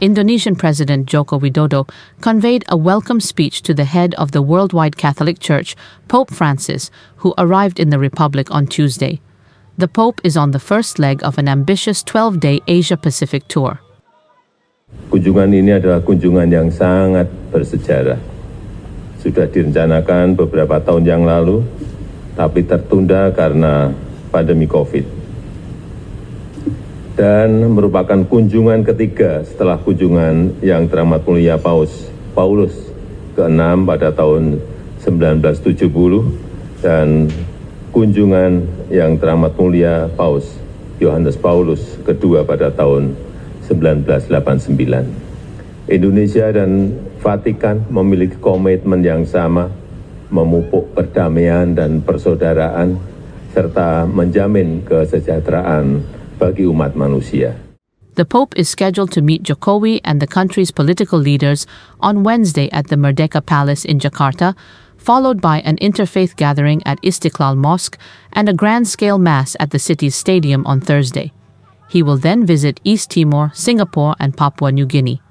Indonesian President Joko Widodo conveyed a welcome speech to the head of the worldwide Catholic Church, Pope Francis, who arrived in the Republic on Tuesday. The Pope is on the first leg of an ambitious 12 day Asia Pacific tour. Kunjungan ini adalah kunjungan yang sangat bersejarah. Sudah direncanakan beberapa tahun yang lalu, tapi tertunda karena pandemi COVID dan merupakan kunjungan ketiga setelah kunjungan yang teramat mulia Paus Paulus ke-6 pada tahun 1970 dan kunjungan yang teramat mulia Paus Yohanes Paulus kedua pada tahun 1989. Indonesia dan Vatikan memiliki komitmen yang sama memupuk perdamaian dan persaudaraan serta menjamin kesejahteraan bagi umat manusia. The Pope is scheduled to meet Jokowi and the country's political leaders on Wednesday at the Merdeka Palace in Jakarta, followed by an interfaith gathering at Istiklal Mosque and a grand scale mass at the city's stadium on Thursday. He will then visit East Timor, Singapore, and Papua New Guinea.